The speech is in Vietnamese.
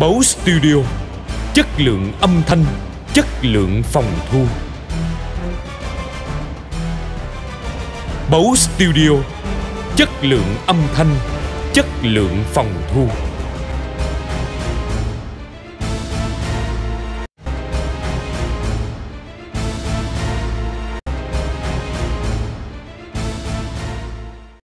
Bấu Studio. Chất lượng âm thanh, Chất lượng phòng thu. Bấu Studio. Chất lượng âm thanh, Chất lượng phòng thu.